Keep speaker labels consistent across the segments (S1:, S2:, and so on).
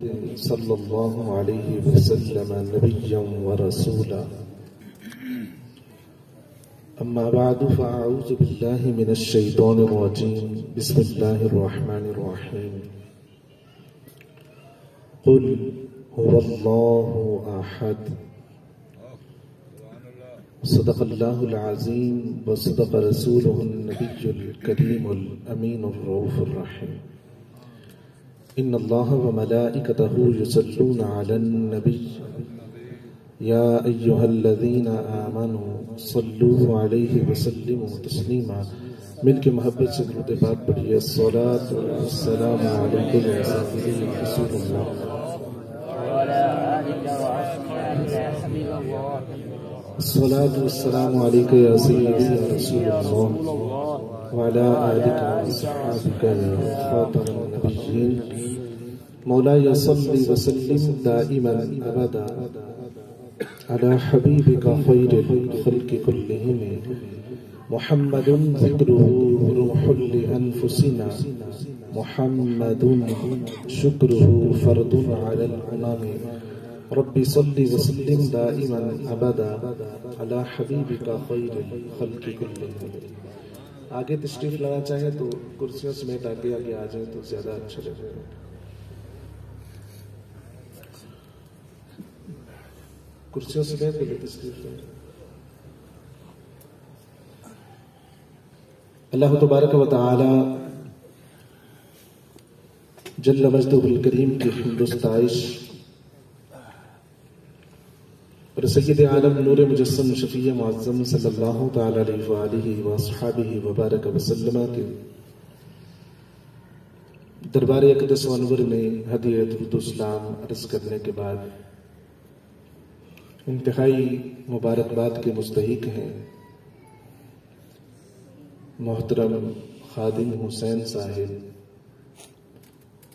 S1: صلى الله عليه وسلم نبيا ورسولا. أما بعد فأعوذ بالله من الشيطان الرجيم. بسم الله الرحمن الرحيم. قل هو الله أحد. صدق الله العظيم وصدق رسوله النبي الكريم الأمين الرؤوف الرحيم. ان الله وملائكته يصلون على النبي. يا ايها الذين آمنوا صلوا عليه وسلموا تسليما. مل کے محبت سے درود پاک پڑھیے الصلاة والسلام علیکم یا رسول اللہ
S2: وعلى آلك وأصحابك يا حبيب الله
S1: الصلاة والسلام عليك يا سيدي يا رسول الله. وعلى آلك وأصحابك يا خاتم النبيين. مولاي صل وسلم دائما أبدا على حبيبك خير الخلق كلهم. محمد ذكره روح لأنفسنا. محمد شكره فرد على الأمم. رب صل وسلم دائما أبدا على حبيبك خير الخلق كلهم آگے تشریف لانا چاہیں تو کرسیوں سمیت آگے آگے آ جائیں تو زیادہ اچھا لگے گا. کرسیوں سمیت بھی تشریف لائیں. اللہ تبارک و تعالی جل مجدہ الکریم کی حمد و ستائش اور سید عالم نور مجسم شفیع معظم صلی اللہ تعالی علیہ وآلہ وصحابہ وبارک وسلم کے دربار اقدس انور میں ہدیت درود اسلام عرض کرنے کے بعد انتہائی مبارکباد کے مستحق ہیں محترم خادم حسین صاحب،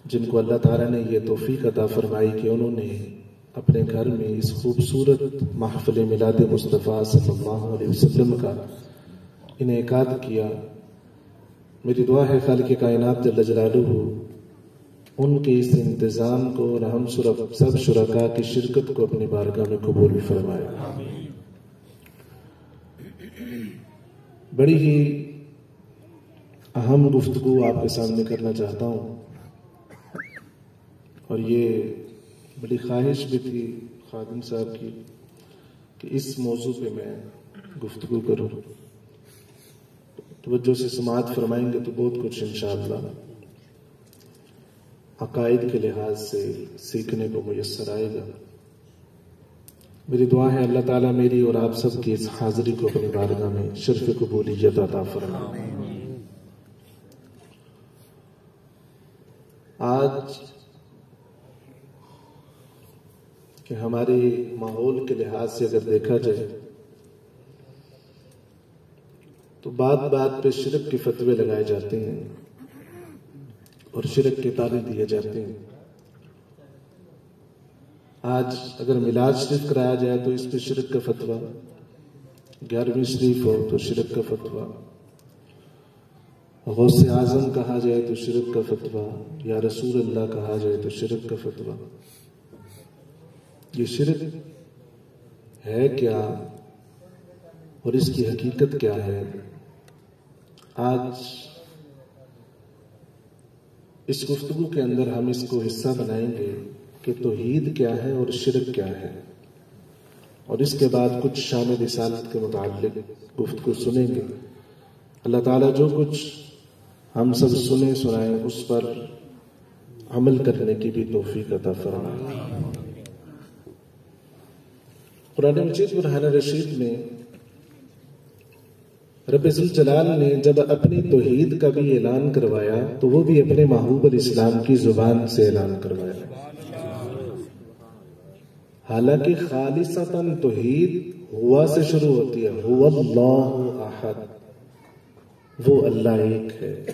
S1: جن کو اللہ تعالیٰ نے یہ توفیق عطا فرمائی کہ انہوں نے اپنے گھر میں اس خوبصورت محفل میلاد مصطفیٰ صلی اللہ علیہ وسلم کا انعقاد کیا۔ میری دعا ہے خالق کائنات جل جلالہ، ان کے اس انتظام کو اور ہم سب شرکا کی شرکت کو اپنی بارگاہ میں قبول فرمائے۔ بڑی ہی اہم گفتگو آپ کے سامنے کرنا چاہتا ہوں۔ اور یہ بڑی خواہش بھی تھی خادم صاحب کی کہ اس موضوع پہ میں گفتگو کروں۔ توجہ سے سماعت فرمائیں گے تو بہت کچھ انشاءاللہ۔ عقائد کے لحاظ سے سیکھنے کو میسر آئے گا۔ میری دعا ہے اللہ تعالیٰ میری اور آپ سب کی اس حاضری کو اپنی بارگاہ میں شرف قبولیت عطا فرمائے۔ آج کہ ہمارے ماحول کے لحاظ سے اگر دیکھا جائے تو بات بات پہ شرک کے فتوے لگائے جاتے ہیں اور شرک کے تالے دیے جاتے ہیں۔ آج اگر میلاد شریف کرایا جائے تو اس پہ شرک کا فتویٰ، گیارہویں شریف ہو تو شرک کا فتویٰ۔ غوث اعظم کہا جائے تو شرک کا فتویٰ، یا رسول اللہ کہا جائے تو شرک کا فتویٰ۔ یہ شرک ہے کیا اور اس کی حقیقت کیا ہے؟ آج اس گفتگو کے اندر ہم اس کو حصہ بنائیں گے کہ توحید کیا ہے اور شرک کیا ہے۔ اور اس کے بعد کچھ شان رسالت کے متعلق گفتگو سنیں گے۔ اللہ تعالیٰ جو کچھ ہم سب سنیں سنائیں، اس پر عمل کرنے کی بھی توفیق عطا فرمائے۔ قرآن مجید برحان رشید میں رب جلال نے جب اپنی توحید کا بھی اعلان کروایا تو وہ بھی اپنے محبوب الاسلام کی زبان سے اعلان کروایا۔ حالانکہ خالصتاً توحید ہوا سے شروع ہوتی ہے۔ ہوا اللہ احد۔ وہ اللہ ایک ہے۔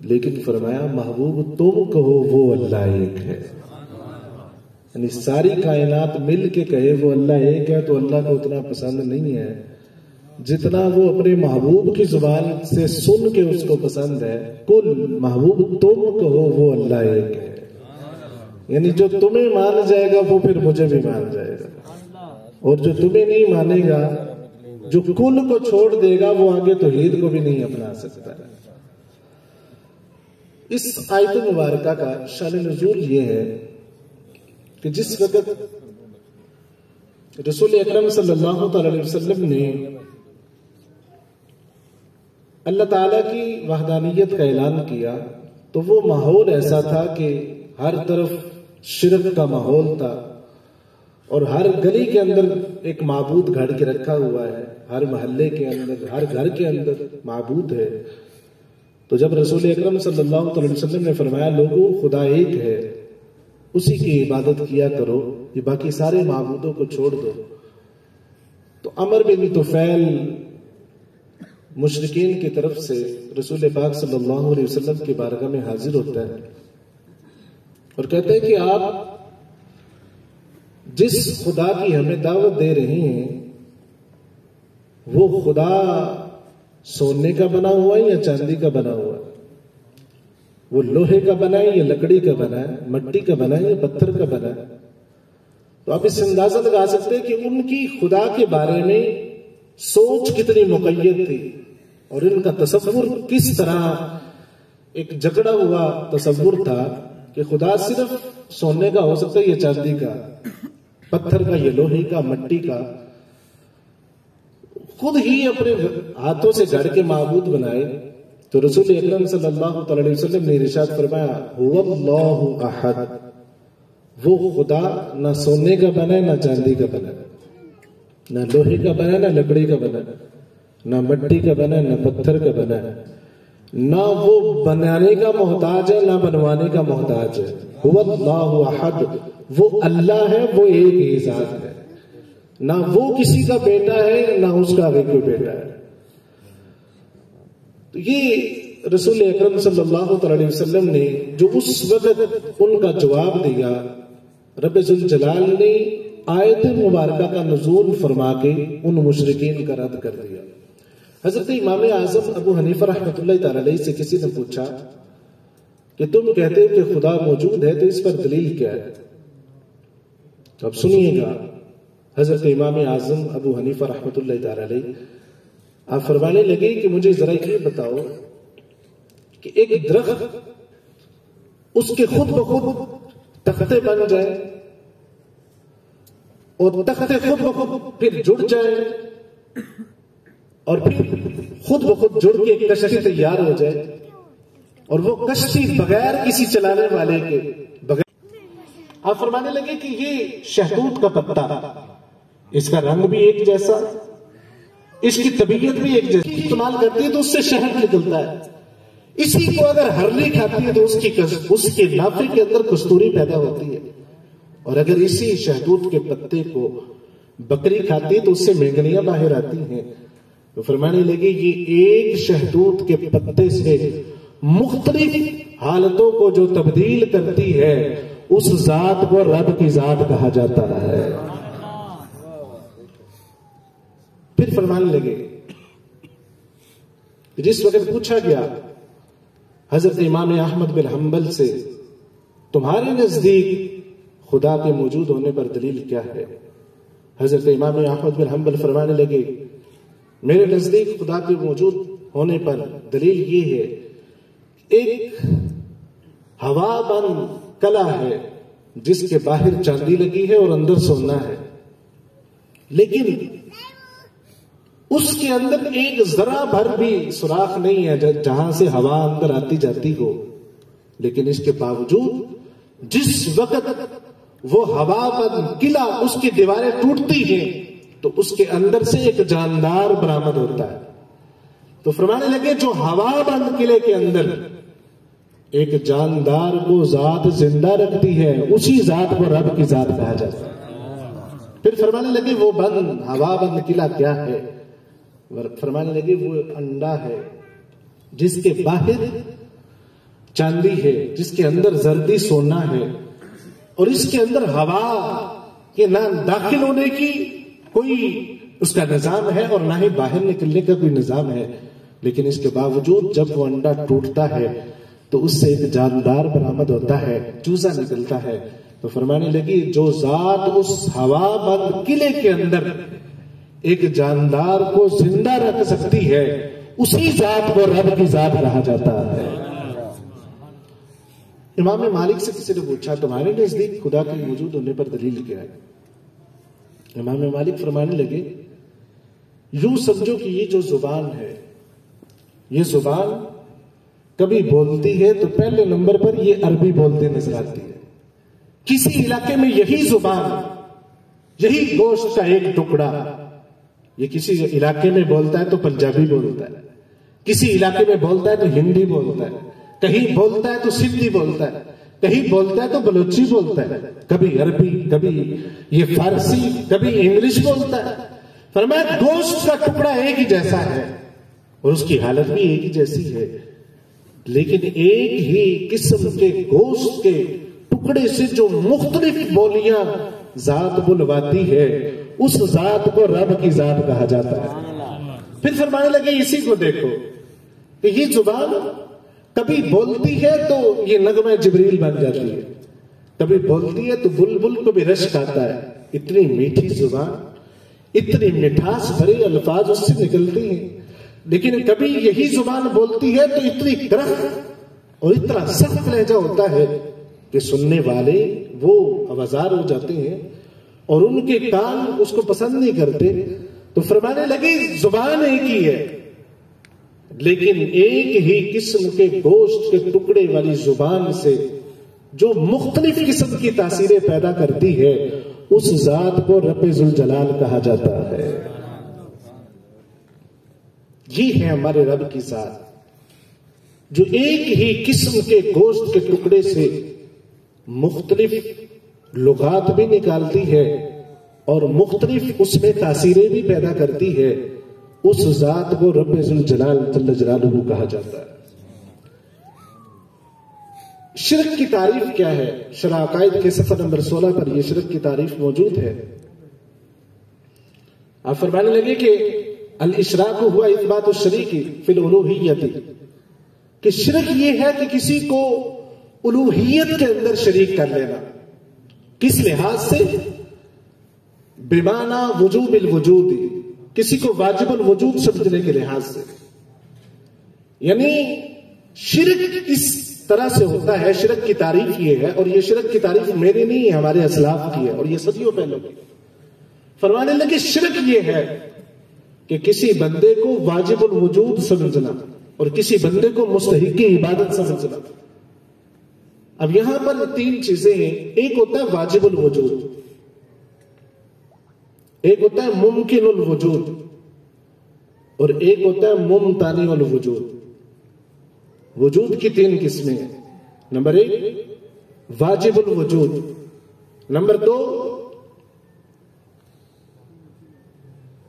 S1: لیکن فرمایا، محبوب تم کہو وہ اللہ ایک ہے۔ یعنی ساری کائنات مل کے کہے وہ اللہ ایک ہے تو اللہ کو اتنا پسند نہیں ہے۔ جتنا وہ اپنے محبوب کی زبان سے سن کے اس کو پسند ہے، کل محبوب تم کہو وہ اللہ ایک ہے۔ یعنی جو تمہیں مان جائے گا وہ پھر مجھے بھی مان جائے گا۔ اور جو تمہیں نہیں مانے گا، جو کل کو چھوڑ دے گا، وہ آگے توحید کو بھی نہیں اپنا سکتا۔ اس آیت مبارکہ کا شان نزول یہ ہے کہ جس وقت رسول اکرم صلی اللہ تعالی علیہ وسلم نے اللہ تعالیٰ کی وحدانیت کا اعلان کیا، تو وہ ماحول ایسا تھا کہ ہر طرف شرک کا ماحول تھا اور ہر گلی کے اندر ایک معبود گھڑ کے رکھا ہوا ہے، ہر محلے کے اندر، ہر گھر کے اندر معبود ہے۔ تو جب رسول اکرم صلی اللہ علیہ وسلم نے فرمایا، لوگوں، خدا ایک ہے اسی کی عبادت کیا کرو یہ باقی سارے معبودوں کو چھوڑ دو۔ تو امر بن توفیل مشرقین کی طرف سے رسول پاک صلی اللہ علیہ وسلم کی بارگاہ میں حاضر ہوتا ہے اور کہتے ہیں کہ آپ جس خدا کی ہمیں دعوت دے رہی ہیں، وہ خدا سونے کا بنا ہوا ہے یا چاندی کا بنا ہوا ہے؟ وہ لوہے کا بنا ہے یا لکڑی کا بنا ہے؟ مٹی کا بنا ہے یا پتھر کا بنا ہے؟ تو آپ اس سے اندازہ لگا سکتے کہ ان کی خدا کے بارے میں سوچ کتنی مقید تھی اور ان کا تصور کس طرح ایک جگڑا ہوا تصور تھا کہ خدا صرف سونے کا ہو سکتا ہے یا چاندی کا، پتھر کا یا لوہے کا، مٹی کا۔ خود ہی اپنے ہاتھوں سے گھڑ کے معبود بنائے۔ تو رسول اکرم صلی اللہ علیہ وسلم نے رشاد فرمایا اللہ احد. وہ خدا نہ سونے کا بنا نہ چاندی کا بنا نہ لوہے کا بنا نہ لکڑی کا بنا نہ مٹی کا بنا نہ پتھر کا بنا ہے۔ نہ وہ بنانے کا محتاج ہے، نہ بنوانے کا محتاج ہے۔ اللہ احد۔ وہ اللہ ہے، وہ ایک ہی ذات ہے۔ نہ وہ کسی کا بیٹا ہے، نہ اس کا کوئی بیٹا ہے۔ تو یہ رسول اکرم صلی اللہ علیہ وسلم نے جو اس وقت ان کا جواب دیا، رب الجلال نے آیت مبارکہ کا نزول فرما کے ان مشرقین کا رد کر دیا۔ حضرت امام اعظم ابو حنیفہ رحمۃ اللہ تعالی علیہ سے کسی نے پوچھا کہ تم کہتے ہو کہ خدا موجود ہے تو اس پر دلیل کیا ہے؟ اب سنیے گا، حضرت امام اعظم ابو حنیفہ رحمۃ اللہ تعالی علیہ آپ فرمانے لگے کہ مجھے ذرا یہ بتاؤ کہ ایک درخت اس کے خود بخود تختے بن جائے اور تختے خود بخود پھر جڑ جائے اور پھر خود بخود جڑ کے ایک کشتی تیار ہو جائے اور وہ کشتی بغیر کسی چلانے والے کے بغیر آپ فرمانے لگے کہ یہ شہدود کا پتا اس کا رنگ بھی ایک جیسا اس کی طبیعت بھی ایک جیسی استعمال کرتی ہے تو اس سے شہد نکلتا ہے۔ اسی کو اگر ہرلی کھاتی ہے تو اس کی اس کے نافے کے اندر کستوری پیدا ہوتی ہے۔ اور اگر اسی شہدود کے پتے کو بکری کھاتی ہے تو اس سے مینگنیاں باہر آتی ہیں۔ تو فرمانے لگے، یہ ایک شہدود کے پتے سے مختلف حالتوں کو جو تبدیل کرتی ہے، اس ذات کو رب کی ذات کہا جاتا ہے۔ فرمانے لگے۔ جس وقت پوچھا گیا، حضرت امام احمد بن حنبل سے، تمہارے نزدیک خدا کے موجود ہونے پر دلیل کیا ہے؟ حضرت امام احمد بن حنبل فرمانے لگے، میرے نزدیک خدا کے موجود ہونے پر دلیل یہ ہے، ایک ہوا بند کلا ہے، جس کے باہر چاندی لگی ہے اور اندر سونا ہے۔ لیکن اس کے اندر ایک ذرا بھر بھی سوراخ نہیں ہے جہاں سے ہوا اندر آتی جاتی ہو۔ لیکن اس کے باوجود جس وقت وہ ہوا بند قلعہ اس کی دیواریں ٹوٹتی ہیں، تو اس کے اندر سے ایک جاندار برامد ہوتا ہے۔ تو فرمانے لگے، جو ہوا بند قلعے کے اندر ایک جاندار کو ذات زندہ رکھتی ہے، اسی ذات کو رب کی ذات کہا جاتا ہے۔ پھر فرمانے لگے، وہ بند، ہوا بند قلعہ کیا ہے؟ فرمانے لگے وہ انڈا ہے جس کے باہر چاندی ہے، جس کے اندر زردی سونا ہے، اور اس کے اندر ہوا کے نہ داخل ہونے کی کوئی اس کا نظام ہے اور نہ ہی باہر نکلنے کا کوئی نظام ہے۔ لیکن اس کے باوجود جب وہ انڈا ٹوٹتا ہے، تو اس سے ایک جاندار برآمد ہوتا ہے چوزا نکلتا ہے۔ تو فرمانے لگی، جو ذات اس ہوا بند قلعے کے اندر ایک جاندار کو زندہ رکھ سکتی ہے، اسی ذات کو رب کی ذات رہا جاتا ہے۔ امام مالک سے کسی نے پوچھا، تمہارے نزدیک خدا کے موجود ہونے پر دلیل کیا ہے؟ امام مالک فرمانے لگے، یوں سمجھو کہ یہ جو زبان ہے، یہ زبان کبھی بولتی ہے تو پہلے نمبر پر یہ عربی بولتے نظر آتی ہے۔ کسی علاقے میں یہی زبان، یہی گوشت کا ایک ٹکڑا۔ یہ کسی علاقے میں بولتا ہے تو پنجابی بولتا ہے. کسی علاقے میں بولتا ہے تو ہندی بولتا ہے. کہیں بولتا ہے تو سندھی بولتا ہے. کہیں بولتا ہے تو بلوچی بولتا ہے. کبھی عربی، کبھی یہ فارسی، کبھی انگلش بولتا ہے. فرمایا گوشت کا ٹکڑا ایک ہی جیسا ہے اور اس کی حالت بھی ایک ہی جیسی ہے. لیکن ایک ہی قسم کے گوشت کے ٹکڑے سے جو مختلف بولیاں ذات بلواتی ہے اس ذات کو رب کی ذات کہا جاتا ہے۔ پھر فرمانے لگے، اسی کو دیکھو۔ کہ یہ زبان کبھی بولتی ہے تو یہ نغمہ جبریل بن جاتی ہے۔ کبھی بولتی ہے تو بلبل کو بھی رشک آتا ہے۔ اتنی میٹھی زبان، اتنی مٹھاس بھری الفاظ اس سے نکلتی ہیں۔ لیکن کبھی یہی زبان بولتی ہے تو اتنی کرخ اور اتنا سخت لہجہ ہوتا ہے کہ سننے والے وہ آوازار ہو جاتے ہیں۔ اور ان کے کان اس کو پسند نہیں کرتے، تو فرمانے لگے، زبان ایک ہی ہے۔ لیکن ایک ہی قسم کے گوشت کے ٹکڑے والی زبان سے جو مختلف قسم کی تاثیریں پیدا کرتی ہے، اس ذات کو رب ذوالجلال کہا جاتا ہے۔ یہ ہے ہمارے رب کی ذات۔ جو ایک ہی قسم کے گوشت کے ٹکڑے سے مختلف لغات بھی نکالتی ہے اور مختلف اس میں تاثیریں بھی پیدا کرتی ہے، اس ذات کو رب جلال جل جلالہ کہا جاتا ہے۔ شرک کی تعریف کیا ہے؟ شرح عقائد کے سفر نمبر سولہ پر یہ شرک کی تعریف موجود ہے۔ آپ فرمانے لگے کہ الاشراق ہوا اثبات الشریک فی الالوحیت کہ شرک یہ ہے کہ کسی کو الوحیت کے اندر شریک کر لینا۔ کس لحاظ سے؟ بیمانہ وجوب الوجود کسی کو واجب الوجود سمجھنے کے لحاظ سے۔ یعنی شرک اس طرح سے ہوتا ہے، شرک کی تعریف یہ ہے، اور یہ شرک کی تعریف میری نہیں ہے، ہمارے اسلاف کی ہے، اور یہ صدیوں پہلے کی۔ فرمانے لگے شرک یہ ہے کہ کسی بندے کو واجب الوجود سمجھنا اور کسی بندے کو مستحق عبادت سمجھنا۔ اب یہاں پر تین چیزیں ہیں۔ ایک ہوتا ہے واجب الوجود۔ ایک ہوتا ہے ممکن الوجود۔ اور ایک ہوتا ہے ممتانی الوجود۔ وجود کی تین قسمیں ہیں۔ نمبر ایک، واجب الوجود۔ نمبر دو،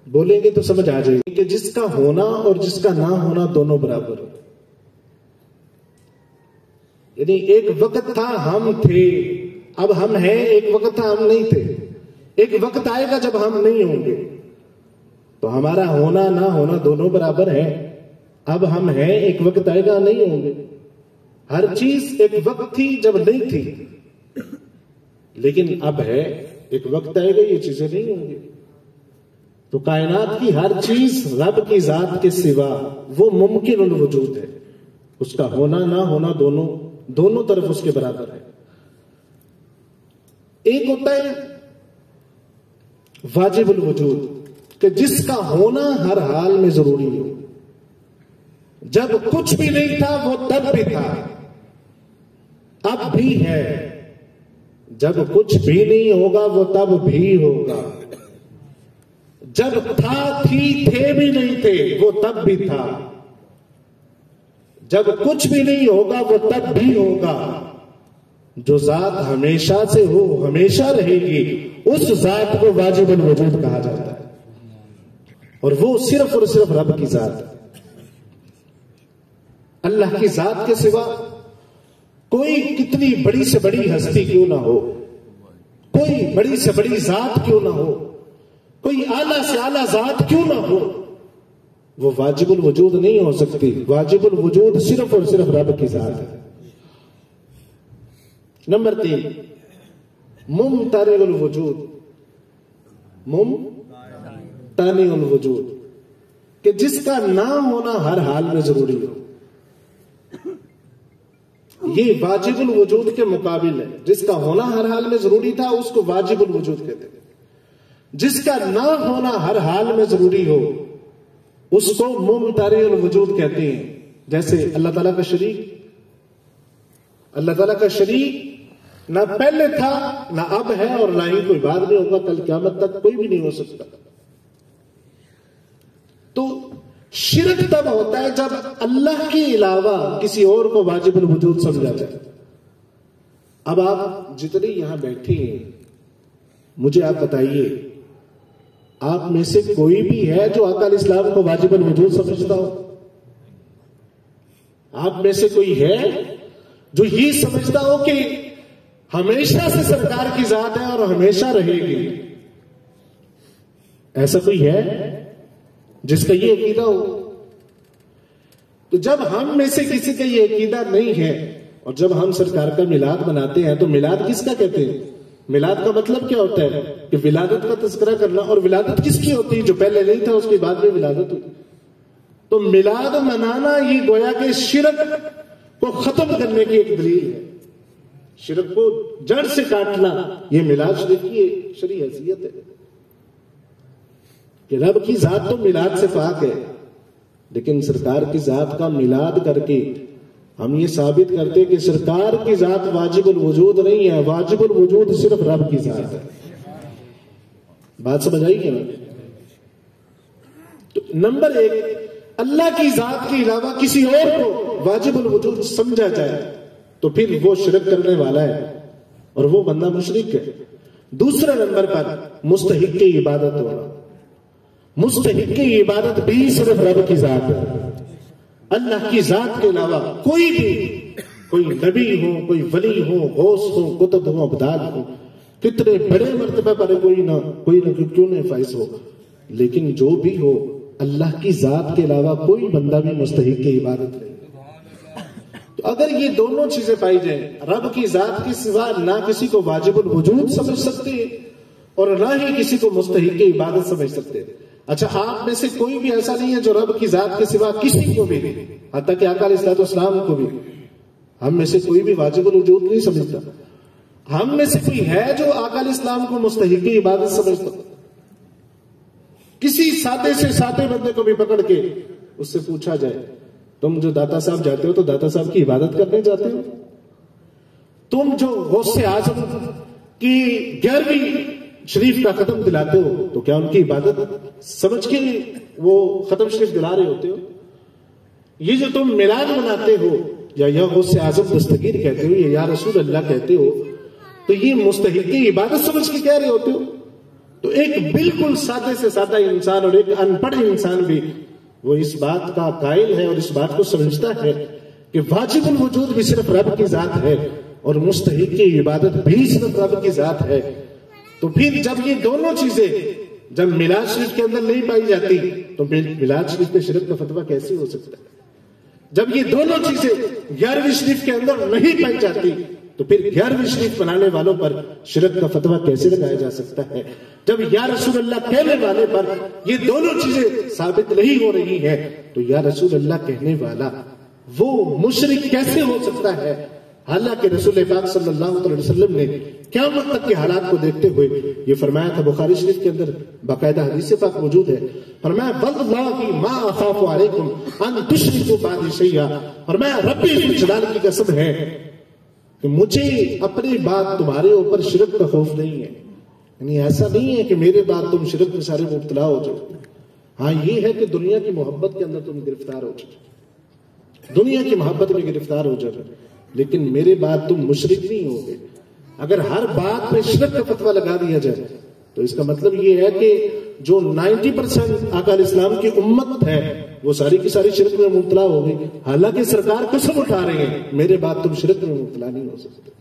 S1: بولیں گے تو سمجھ آ جائے گی کہ جس کا ہونا اور جس کا نہ ہونا دونوں برابر ہو یعنی ایک وقت تھا ہم تھے، اب ہم ہیں، ایک وقت تھا ہم نہیں تھے۔ ایک وقت آئے گا جب ہم نہیں ہوں گے۔ تو ہمارا ہونا نہ ہونا دونوں برابر ہے اب ہم ہیں، ایک وقت آئے گا، نہیں ہوں گے۔ ہر چیز ایک وقت تھی جب نہیں تھی۔ لیکن اب ہے، ایک وقت آئے گا، یہ چیزیں نہیں ہوں گی۔ تو کائنات کی ہر چیز رب کی ذات کے سوا وہ ممکن الوجود ہے۔ اس کا ہونا نہ ہونا دونوں دونوں طرف اس کے برابر ہے۔ ایک ہوتا ہے واجب الوجود، کہ جس کا ہونا ہر حال میں ضروری ہو۔ جب کچھ بھی نہیں تھا، وہ تب بھی تھا۔ اب بھی ہے۔ جب کچھ بھی نہیں ہوگا، وہ تب بھی ہوگا۔ جب تھا، تھی، تھے بھی نہیں تھے، وہ تب بھی تھا۔ جب کچھ بھی نہیں ہوگا، وہ تب بھی ہوگا۔ جو ذات ہمیشہ سے ہو، ہمیشہ رہے گی، اس ذات کو واجب الوجود کہا جاتا ہے۔ اور وہ صرف اور صرف رب کی ذات ہے۔ اللہ کی ذات کے سوا کوئی کتنی بڑی سے بڑی ہستی کیوں نہ ہو، کوئی بڑی سے بڑی ذات کیوں نہ ہو، کوئی اعلی سے اعلی ذات کیوں نہ ہو وہ واجب الوجود نہیں ہو سکتی۔ واجب الوجود صرف اور صرف رب کی ذات ہے۔ نمبر تین ممتارغ الوجود۔ مم تانی الوجود۔ کہ جس کا نہ ہونا ہر حال میں ضروری ہو۔ یہ واجب الوجود کے مقابل ہے۔ جس کا ہونا ہر حال میں ضروری تھا، اس کو واجب الوجود کہتے ہیں۔ جس کا نہ ہونا ہر حال میں ضروری ہو اس کو ممتاری الوجود کہتے ہیں۔ جیسے اللہ تعالیٰ کا شریک۔ اللہ تعالیٰ کا شریک نہ پہلے تھا، نہ اب ہے اور نہ ہی کوئی بعد نہیں ہوگا، کل قیامت تک کوئی بھی نہیں ہو سکتا۔ تو شرک تب ہوتا ہے جب اللہ کے علاوہ کسی اور کو واجب الوجود سمجھا جائے۔ اب آپ جتنے یہاں بیٹھے ہیں، مجھے آپ بتائیے آپ میں سے کوئی بھی ہے جو اکال اسلام کو واجب الوجود سمجھتا ہو؟ آپ میں سے کوئی ہے جو یہ سمجھتا ہو کہ ہمیشہ سے سرکار کی ذات ہے اور ہمیشہ رہے گی؟ ایسا کوئی ہے جس کا یہ عقیدہ ہو؟ تو جب ہم میں سے کسی کا یہ عقیدہ نہیں ہے اور جب ہم سرکار کا میلاد بناتے ہیں تو میلاد کس کا کہتے ہیں؟ میلاد کا مطلب کیا ہوتا ہے؟ کہ ولادت کا تذکرہ کرنا، اور ولادت کس کی ہوتی ہے؟ جو پہلے نہیں تھا، اس کے بعد میں ولادت ہوئی تو میلاد منانا یہ گویا کہ شرک کو ختم کرنے کی ایک دلیل ہے۔ شرک کو جڑ سے کاٹنا، یہ میلاد شریف کی شریع حیثیت ہے۔ کہ رب کی ذات تو میلاد سے پاک ہے، لیکن سرکار کی ذات کا میلاد کر کے ہم یہ ثابت کرتے کہ سرکار کی ذات واجب الوجود نہیں ہے، واجب الوجود صرف رب کی ذات ہے۔ بات سمجھ آئی کیا تو نمبر ایک، اللہ کی ذات کے علاوہ کسی اور کو واجب الوجود سمجھا جائے تو پھر وہ شرک کرنے والا ہے اور وہ بندہ مشرک ہے۔ دوسرے نمبر پر، مستحق کی عبادت ہونا مستحق کی عبادت بھی صرف رب کی ذات ہے۔ اللہ کی ذات کے علاوہ کوئی بھی کوئی نبی ہو، کوئی ولی ہو، غوث ہو کتب ہو، ابدال ہو، کتنے بڑے مرتبہ پر کوئی نہ کوئی نہ کیوں نہیں فائز ہو؟ لیکن جو بھی ہو، اللہ کی ذات کے علاوہ کوئی بندہ بھی مستحق کی عبادت نہیں۔ تو اگر یہ دونوں چیزیں پائی جائیں، رب کی ذات کے سوا نہ کسی کو واجب الوجود سمجھ سکتے اور نہ ہی کسی کو مستحق کی عبادت سمجھ سکتے۔ اچھا ہاں، آپ میں سے کوئی بھی ایسا نہیں ہے جو رب کی ذات کے سوا کسی کو بھی نہیں، حتیٰ کہ اکال اسلام اسلام کو بھی۔ ہم میں سے کوئی بھی واجب الوجود نہیں سمجھتا۔ ہم میں سے کوئی ہے جو اکال اسلام کو مستحقی عبادت سمجھتا۔ کسی سادے سے سادے بندے کو بھی پکڑ کے اس سے پوچھا جائے، تم جو داتا صاحب جاتے ہو تو داتا صاحب کی عبادت کرنے جاتے ہو؟ تم جو غوث اعظم کی گیارہویں شریف کا ختم دلاتے ہو تو کیا ان کی عبادت سمجھ کے وہ ختم شریف دلا رہے ہوتے ہو؟ یہ جو تم میلاد مناتے ہو، یا یہ غوث اعظم دستگیر کہتے ہو، یا یا رسول اللہ کہتے ہو، تو یہ مستحقی عبادت سمجھ کے کہہ رہے ہوتے ہو؟ تو ایک بالکل سادے سے سادہ انسان اور ایک ان پڑھ انسان بھی وہ اس بات کا قائل ہے اور اس بات کو سمجھتا ہے کہ واجب الوجود بھی صرف رب کی ذات ہے اور مستحق کی عبادت بھی صرف رب کی ذات ہے۔ تو پھر جب یہ دونوں چیزیں جب میلاد شریف کے اندر نہیں پائی جاتی، تو میلاد شریف کے شرک کا فتویٰ کیسے ہو سکتا ہے؟ جب یہ دونوں چیزیں گیارہویں شریف کے اندر نہیں پائی جاتی، تو پھر گیارہویں شریف بنانے والوں پر شرک کا فتویٰ کیسے لگایا جا سکتا ہے؟ جب یا رسول اللہ کہنے والے پر یہ دونوں چیزیں ثابت نہیں ہو رہی ہیں، تو یا رسول اللہ کہنے والا وہ مشرک کیسے ہو سکتا ہے؟ حالانکہ رسول پاک صلی اللہ علیہ وسلم نے قیامت تک کے حالات کو دیکھتے ہوئے یہ فرمایا تھا، بخاری شریف کے اندر باقاعدہ حدیث پاک موجود ہے۔ فرمایا، واللہ ما اخاف علیکم ان تشرکوا بعد شیئا۔ فرمایا، ربی جلال کی قسم ہے کہ مجھے اپنی بات تمہارے اوپر شرک کا خوف نہیں ہے۔ یعنی ایسا نہیں ہے کہ میرے بات تم شرک میں سارے مبتلا ہو جاؤ۔ ہاں یہ ہے کہ دنیا کی محبت کے اندر تم گرفتار ہو جاؤ۔ دنیا کی محبت میں گرفتار ہو جاؤ۔ لیکن میرے بات تم مشرک نہیں ہوگے۔ اگر ہر بات پہ شرک کا فتویٰ لگا دیا جائے، تو اس کا مطلب یہ ہے کہ جو نائنٹی پرسینٹ آکال اسلام کی امت ہے، وہ ساری کی ساری شرک میں مبتلا ہو گئی حالانکہ سرکار قسم اٹھا رہے ہیں، میرے بات تم شرک میں مبتلا نہیں ہو سکتے۔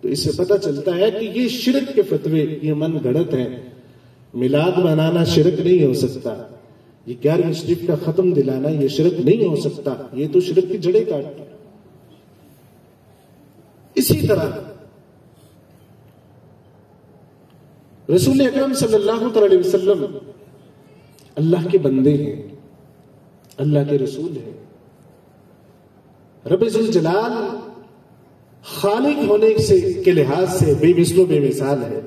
S1: تو اس سے پتہ چلتا ہے کہ یہ شرک کے فتوے، یہ من گھڑت ہے میلاد منانا شرک نہیں ہو سکتا۔ یہ گیارہویں شریف کا ختم دلانا یہ شرک نہیں ہو سکتا۔ یہ تو شرک کی جڑیں کاٹتا اسی طرح رسول اکرم صلی اللہ تعالی وسلم اللہ کے بندے ہیں، اللہ کے رسول ہیں۔ رب الجلال خالق ہونے سے، کے لحاظ سے بے مثل و بے مثال ہے۔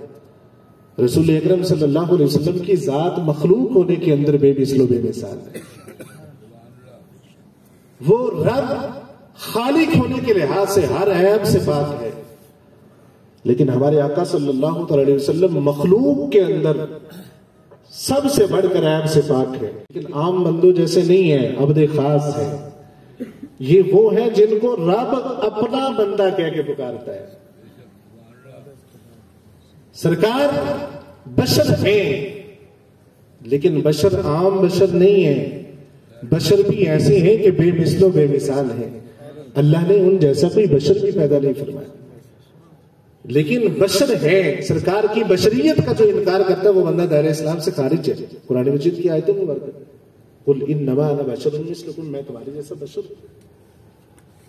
S1: رسول اکرم صلی اللہ علیہ وسلم کی ذات مخلوق ہونے کے اندر بے مثل و بے مثال ہے۔ وہ رب خالق ہونے کے لحاظ سے ہر عیب سے پاک ہے۔ لیکن ہمارے آقا صلی اللہ علیہ وسلم مخلوق کے اندر سب سے بڑھ کر عیب سے پاک ہے۔ لیکن عام بندوں جیسے نہیں ہے عبد خاص ہے یہ وہ ہے جن کو رب اپنا بندہ کہہ کے پکارتا ہے۔ سرکار بشر ہیں، لیکن بشر عام بشر نہیں ہے بشر بھی ایسے ہیں کہ بے مثل و بے مثال ہیں۔ اللہ نے ان جیسا کوئی بشر بھی پیدا نہیں فرمایا۔ لیکن بشر ہے، سرکار کی بشریت کا جو انکار کرتا ہے، وہ بندہ دائر اسلام سے خارج ہے۔ قرآن مجید کی آیتیں مبارک قل انما انا بشر مثلکم، میں تمہارے جیسا بشر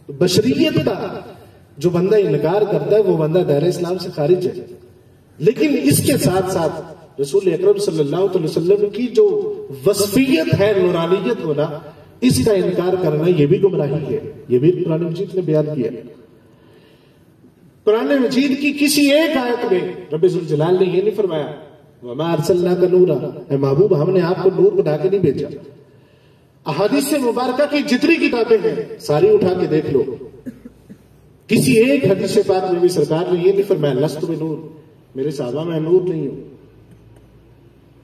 S1: تو بشریت کا جو بندہ انکار کرتا ہے، وہ بندہ دائر اسلام سے خارج ہے۔ لیکن اس کے ساتھ ساتھ رسول اکرم صلی اللہ علیہ وسلم کی جو وصفیت ہے، نورانیت ہونا اس کا انکار کرنا یہ بھی گمراہی ہے۔ یہ بھی قرآن مجید نے بیان کیا قرآن مجید کی کسی ایک آیت میں رب الجلال نے یہ نہیں فرمایا، وما ارسلنا کا نورا۔ اے محبوب، ہم نے آپ کو نور بنا کے نہیں بھیجا۔ احادیث مبارکہ کی جتنی کتابیں ہیں، ساری اٹھا کے دیکھ لو۔ کسی ایک حدیث پاک میں بھی سرکار نے یہ نہیں فرمایا، لست میں نور۔ میرے صحابہ، میں نور نہیں ہوں۔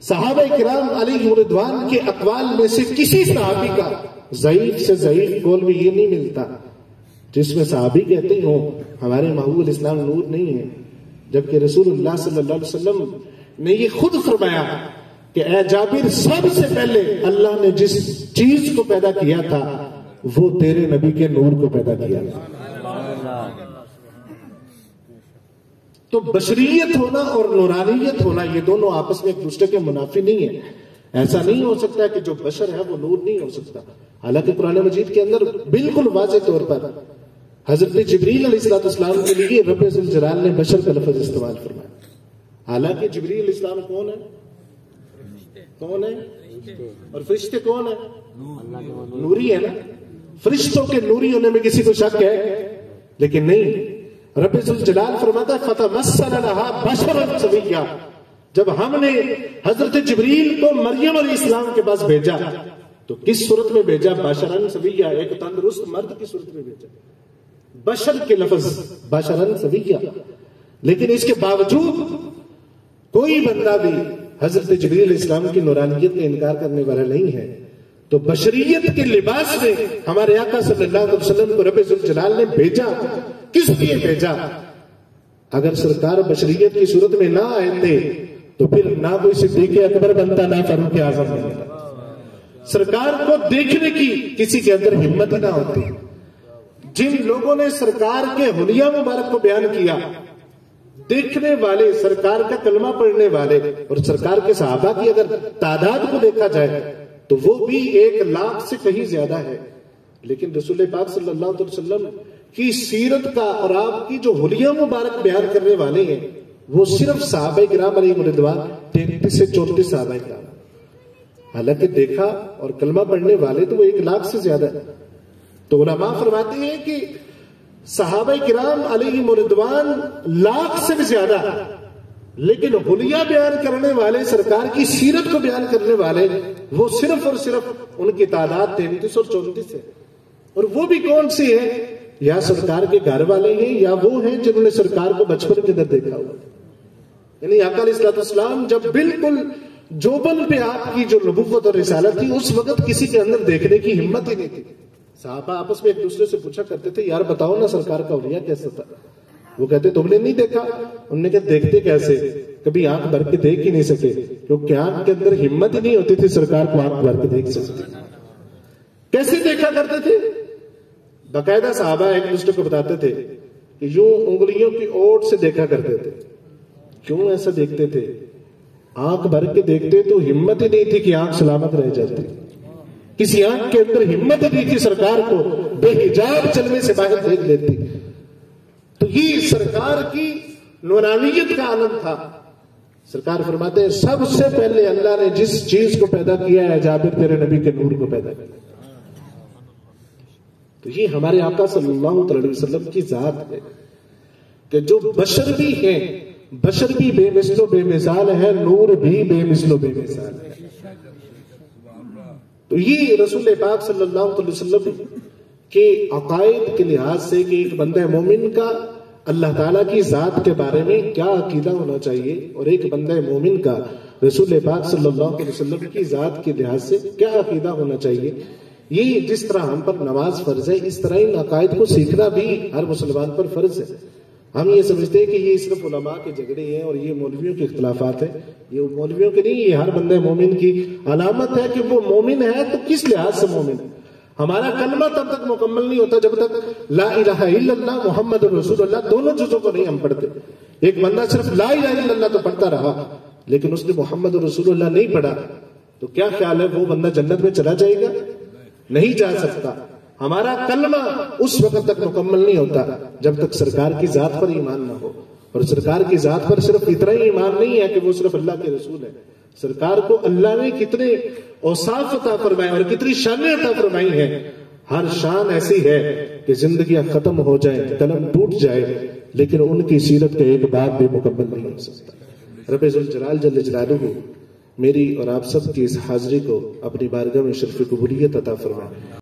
S1: صحابہ کرام علی مردوان کے اقوال میں سے کسی صحابی کا ضعیف سے ضعیف قول بھی یہ نہیں ملتا، جس میں صحابی کہتے ہوں، ہمارے محبوب اسلام نور نہیں ہے، جبکہ رسول اللہ صلی اللہ علیہ وسلم نے یہ خود فرمایا کہ اے جابر، سب سے پہلے اللہ نے جس چیز کو پیدا کیا تھا، وہ تیرے نبی کے نور کو پیدا کیا۔ تھا تو بشریت ہونا اور نورانیت ہونا، یہ دونوں آپس میں ایک دوسرے کے منافی نہیں ہے ایسا نہیں ہو سکتا کہ جو بشر ہے وہ نور نہیں ہو سکتا۔ حالانکہ قرآن مجید کے اندر بالکل واضح طور پر حضرت جبریل علیہ السلام اسلام کے لیے رب الجلال نے بشر کا لفظ استعمال فرمایا۔ حالانکہ جبریل علیہ السلام کون ہے کون ہے اور فرشتے کون ہیں؟ نوری ہے نا۔ فرشتوں کے نوری ہونے میں کسی کو شک ہے؟ لیکن نہیں۔ رب الجلال فرماتا ہے فتح مسن رہا بشر جب ہم نے حضرت جبریل کو مریم علیہ السلام کے پاس بھیجا، تو کس صورت میں بھیجا؟ بشرن سویا ایک تندرست مرد کی صورت میں بھیجا۔ بشر کے لفظ بشرن سویا لیکن اس کے باوجود کوئی بندہ بھی حضرت جبریل اسلام کی نورانیت کا انکار کرنے والا نہیں ہے۔ تو بشریت کے لباس میں ہمارے آقا صلی اللہ علیہ وسلم کو رب الجلال نے بھیجا۔ کس لیے بھیجا؟ اگر سرکار بشریت کی صورت میں نہ آئے تھے تو پھر نہ کوئی صدیق اکبر بنتا، نہ فاروق اعظم۔ بنتا سرکار کو دیکھنے کی کسی کے اندر ہمت نہ ہوتی۔ جن لوگوں نے سرکار کے حلیہ مبارک کو بیان کیا، دیکھنے والے، سرکار کا کلمہ پڑھنے والے اور سرکار کے صحابہ کی اگر تعداد کو دیکھا جائے تو وہ بھی ایک لاکھ سے کہیں زیادہ ہے۔ لیکن رسول پاک صلی اللہ علیہ وسلم کی سیرت کا اور آپ کی جو حلیہ مبارک بیان کرنے والے ہیں، وہ صرف صحابہ کرام علیہ مردوان تینتیس سے چونتیس صحابہ کرام۔ حالانکہ دیکھا اور کلمہ پڑھنے والے تو وہ ایک لاکھ سے زیادہ ہے تو علماء فرماتے ہیں کہ صحابہ کرام علیہ مردوان لاکھ سے بھی زیادہ لیکن حلیہ بیان کرنے والے، سرکار کی سیرت کو بیان کرنے والے، وہ صرف اور صرف ان کی تعداد تینتیس اور چونتیس ہے۔ اور وہ بھی کون سی ہے یا سرکار کے گھر والے ہیں، یا وہ ہیں جنہوں نے سرکار کو بچپن کے اندر دیکھا ہوا یعنی اکال اسلام اسلام جب بالکل جوبن پہ آپ کی جو نبوت اور رسالت تھی، اس وقت کسی کے اندر دیکھنے کی ہمت ہی نہیں تھی۔ صحابہ آپس میں ایک دوسرے سے پوچھا کرتے تھے، یار بتاؤ نا سرکار کا اولیاء کیسا تھا؟ وہ کہتے، تم نے نہیں دیکھا؟ انہوں نے کہا، دیکھتے کیسے؟ کبھی آنکھ بھر کے دیکھ ہی نہیں سکے کیونکہ آنکھ کے اندر ہمت ہی نہیں ہوتی تھی سرکار کو آنکھ بھر کے دیکھ سکتے۔ کیسے دیکھا کرتے تھے؟ باقاعدہ صحابہ ایک دوسرے کو بتاتے تھے کہ یوں انگلیوں کی اوٹ سے دیکھا کرتے تھے۔ کیوں ایسا دیکھتے تھے؟ آنکھ بھر کے دیکھتے تو ہمت ہی نہیں تھی کہ آنکھ سلامت رہ جاتی۔ کسی آنکھ کے اندر ہمت نہیں تھی سرکار کو، بے حجاب چلنے سے باہر دیکھ لیتی۔ تو یہ سرکار کی نورانیت کا عالم تھا۔ سرکار فرماتے ہیں، سب سے پہلے اللہ نے جس چیز کو پیدا کیا ہے، جابر تیرے نبی کے نور کو پیدا کیا۔ تو یہ ہمارے آقا صلی اللہ علیہ وسلم کی ذات ہے کہ جو بشر بھی ہیں، بشر بھی بے مثل و بے مثال ہے نور بھی بے مثل و بے مثال ہے تو یہ رسول پاک صلی اللہ علیہ وسلم کے عقائد کے لحاظ سے کہ ایک بندہ مومن کا اللہ تعالیٰ کی ذات کے بارے میں کیا عقیدہ ہونا چاہیے اور ایک بندہ مومن کا رسول پاک صلی اللہ علیہ وسلم کی ذات کے لحاظ سے کیا عقیدہ ہونا چاہیے؟ یہ جس طرح ہم پر نماز فرض ہے، اس طرح ان عقائد کو سیکھنا بھی ہر مسلمان پر فرض ہے۔ ہم یہ سمجھتے ہیں کہ یہ صرف علماء کے جھگڑے ہیں اور یہ مولویوں کے اختلافات ہیں۔ یہ مولویوں کے نہیں، یہ ہر بندے مومن کی علامت ہے کہ وہ مومن ہے تو کس لحاظ سے مومن ہے؟ ہمارا کلمہ تب تک مکمل نہیں ہوتا جب تک لا الہ الا اللہ محمد رسول اللہ دونوں چیزوں کو نہیں ہم پڑھتے۔ ایک بندہ صرف لا الہ الا اللہ تو پڑھتا رہا، لیکن اس نے محمد رسول اللہ نہیں پڑھا۔ تو کیا خیال ہے وہ بندہ جنت میں چلا جائے گا؟ نہیں جا سکتا۔ ہمارا کلمہ اس وقت تک مکمل نہیں ہوتا جب تک سرکار کی ذات پر ایمان نہ ہو۔ اور سرکار کی ذات پر صرف اتنا ہی ایمان نہیں ہے کہ وہ صرف اللہ کے رسول ہے سرکار کو اللہ نے کتنے اوصاف عطا فرمائے اور کتنی شانیں عطا فرمائی ہیں۔ ہر شان ایسی ہے کہ زندگیاں ختم ہو جائیں، قلم ٹوٹ جائے، لیکن ان کی سیرت کا ایک بات بھی مکمل نہیں ہو سکتا۔ رب الجلال جل جلالہ میری اور آپ سب کی اس حاضری کو اپنی بارگاہ میں شرف قبولیت عطا فرمائے